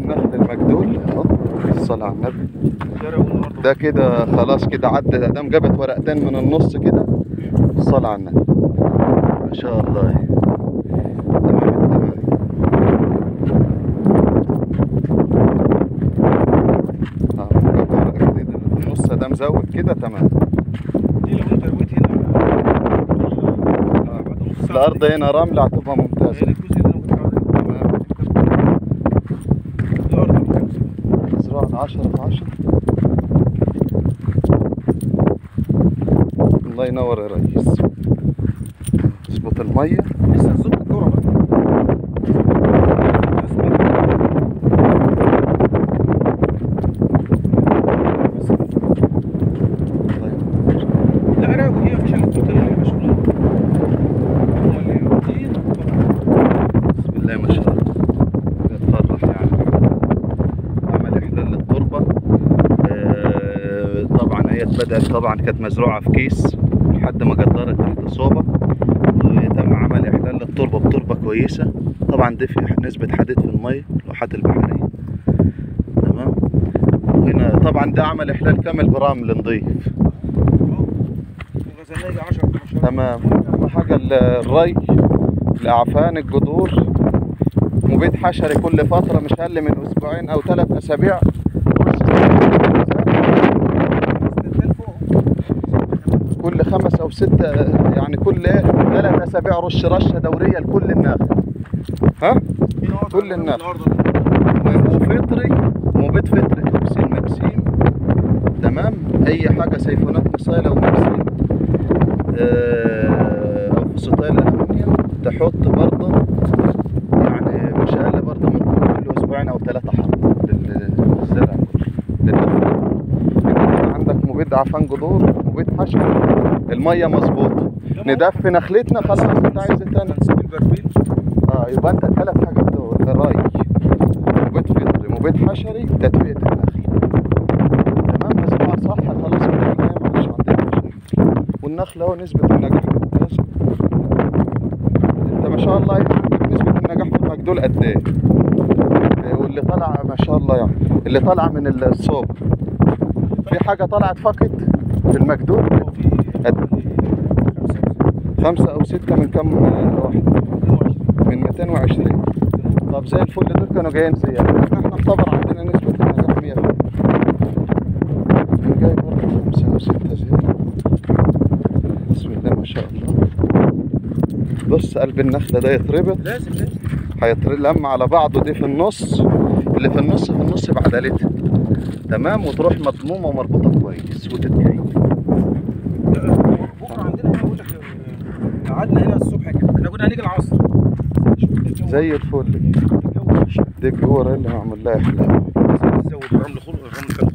النخل المجدول. الصلاة على النبي. ده كده خلاص كده عدى ادام جابت ورقتين من النص كده الصلاة على النبي. ما شاء الله. زود كده تمام. دي لو انت رويت هنا. الأرض هنا رملة هتبقى ممتازة هنا الجزء ده أنا كنت عامله تمام الأرض مزرعة 10 في 10 الله ينور يا ريس. اظبط المية. لسه الظبط الدوره بقى. بسم الله ما شاء الله بيتفرح يعني عمل احلال للتربة آه، هي بدأت طبعا كانت مزروعة في كيس لحد ما قدرت الإصابة وتم عمل احلال للتربة بتربة كويسة. طبعا دي نسبة حديد في المية اللوحات البحرية. تمام؟ وهنا طبعا ده عمل احلال كامل برمل نظيف غزلاجة 10 15 تمام. اهم حاجة ال- الري الاعفان الجذور. مبيد حشري كل فترة مش أقل من أسبوعين أو ثلاث أسابيع. كل خمس أو ست يعني كل ثلاث أسابيع رش رشة دورية لكل النخل ها؟ كل الناس. وفطري ومبيد فطري. توكسين مكسيم تمام؟ أي حاجة سيفونات مصايلة ومكسيم آه، أو فوسيتايل الومنيوم تحط برضه يعني مش أقل برضه من كل أسبوعين أو ثلاثة حط لل- للزرع. للنخل عندك مبيد عفان جذور. مبيد حشو. المية مظبوطه ندفي نخلتنا خلاص انت عايز إيه تاني؟ آه يبقى انت الثلاث حاجات دول. الري مبيد فطري مبيد حشري تدفئه النخل تمام؟ مزروعه صح خلاص من البداية مش عندنا مشاكل والنخل أهو نسبة النجاح ممتازه انت ما شاء الله عندك نسبة النجاح في المجدول قد إيه؟ إيه، واللي طالعه ما شاء الله يعني. اللي طالعه من الصوب. في حاجة طلعت فقط؟ في قد خمسة أو ستة من كم واحد؟ من 220 طب زي الفل دول كانوا جايين زيادة. إحنا نعتبر عندنا نسبة النجاح 100% كان جاي برضه خمسة أو ستة زيادة. بسم الله ما شاء الله. بص قلب النخلة ده يتربط. لازم لازم. هيتلم على بعضه دي في النص. اللي في النص في النص بعدلتها تمام؟ وتروح مضمومة ومربوطة كويس. وتتكيف زي الفل. الجو وحش دي الجوار اللي معمول لها احلام تزود الرمل خلص